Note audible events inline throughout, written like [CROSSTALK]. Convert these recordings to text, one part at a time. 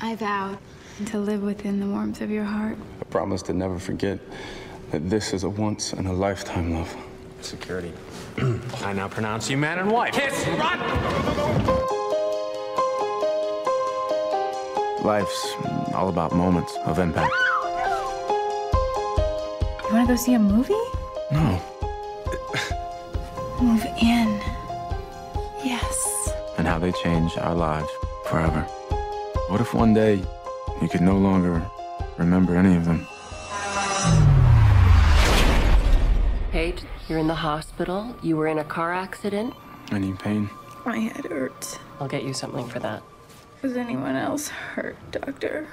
I vowed to live within the warmth of your heart. I promise to never forget that this is a once in a lifetime love. Security. [CLEARS THROAT] I now pronounce you man and wife. Kiss, run! Life's all about moments of impact. You want to go see a movie? No. Move in. Yes. And how they change our lives forever. What if one day you could no longer remember any of them? Paige, you're in the hospital. You were in a car accident. Any pain? My head hurts. I'll get you something for that. Was anyone else hurt, Doctor?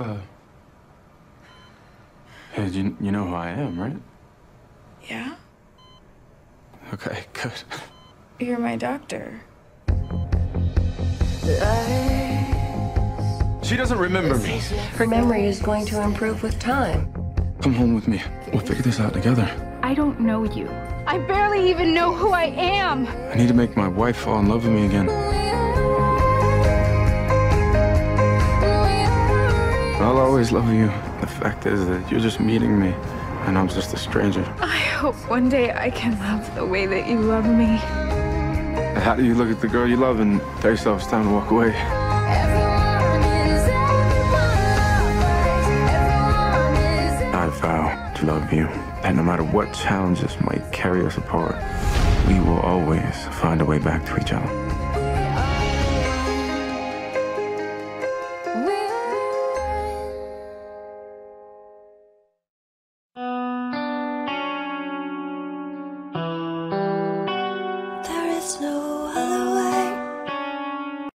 Uh. Hey, you, you know who I am, right? Yeah? Okay, [LAUGHS] good. You're my doctor. She doesn't remember me. Her memory is going to improve with time. Come home with me. We'll figure this out together. I don't know you. I barely even know who I am. I need to make my wife fall in love with me again. I'll always love you. The fact is that you're just meeting me, and I'm just a stranger. I hope one day I can love the way that you love me. How do you look at the girl you love and tell yourself it's time to walk away? Vow to love you, that no matter what challenges might carry us apart, we will always find a way back to each other. There is no